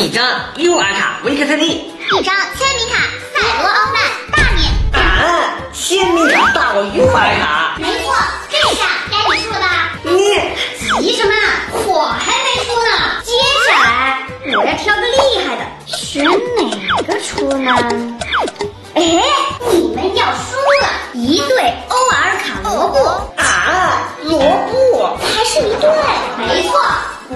一张 U R 卡维克特利，一张签名卡赛罗奥曼大米。啊，签名卡大过 U R 卡。没错，这下该你出了吧？你急什么？我还没出呢。接下来我要挑个厉害的，选哪个出呢？哎，你们要输了，一对 O R 卡萝卜，啊，萝卜，还是一对？没错，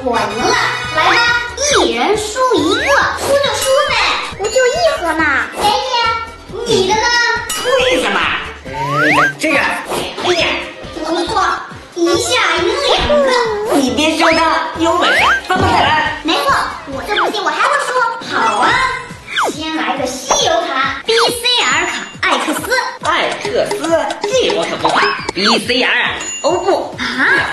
我赢了。来吧，一人输一个，输就输呗，不就一盒嘛。给你，你的呢？为什么？呃，这个，哎呀，不错，一下赢两个。你别嚣张，有本事翻过再来。没错，我就不信我还会输。好啊，先来个稀有卡 B C R 卡艾克斯艾克斯，这我可不怕。B C R 欧布，啊！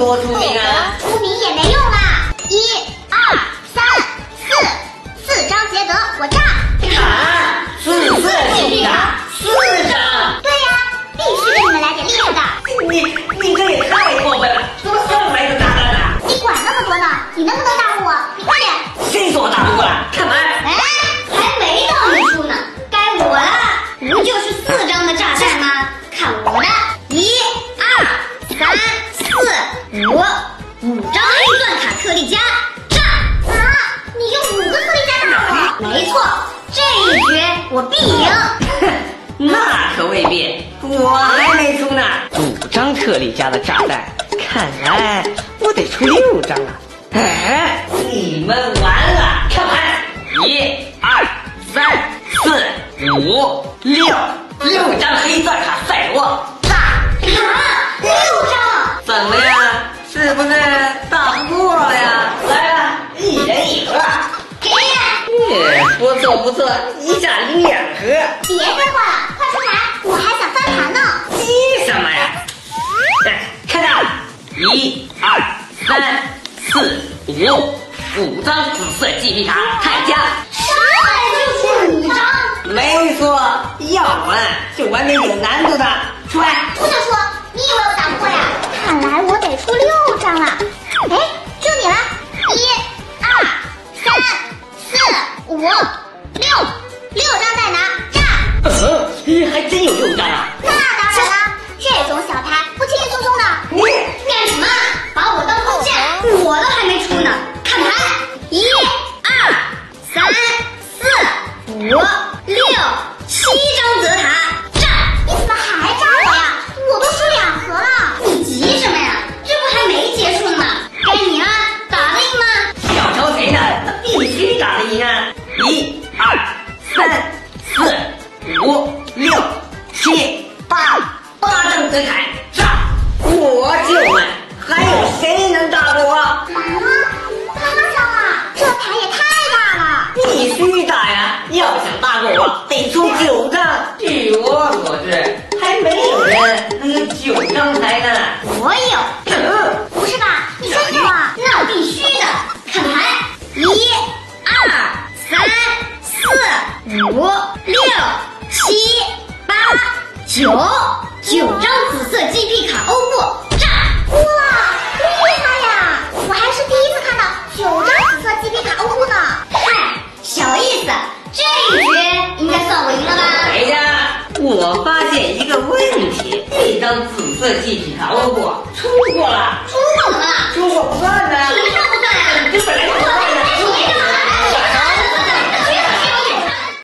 多出名啊！出名也没用啦！一、二、三、四，四张捷德我炸！啊，四色金币卡，四张。对呀，必须给你们来点厉害的。你你这也太过分了，怎么上来就炸弹呢？你管那么多呢？你能不能打过我？你快点！谁说我打不过了？看门。哎，还没到你出呢，该我了。不就是四张的炸弹吗？看我的，未必，我还没出呢。五张特利迦的炸弹，看来我得出六张了。哎，你们完了！看牌，一、二、三、四、五、六，六张黑钻卡赛罗炸！啊，六张！怎么样？是不是打不过了呀？来吧，一人一盒。给你，耶，不错不错，一下赢两盒。别废话了色记忆卡，看家。上来就是五张，没错，要玩就玩点有难度的，出来。出就出，你以为我打不过呀？看来我得出六张了。哎，就你了，一、二、三、四、五、六，六张再拿，炸！呃，还真有六张啊！五六，七张泽塔，炸！你怎么还炸我呀？我都输两盒了，你急什么呀？这不还没结束呢。该你了，打得赢吗？小瞧谁呢？那必须打得赢啊！一、二、三、四、五、六、七、八，八张泽凯我得出九张据我所知还没有。人能有九张牌呢我有不是吧？你真有啊。那必须的看牌一二三四五六七八九。紫色气体，查过，出过了。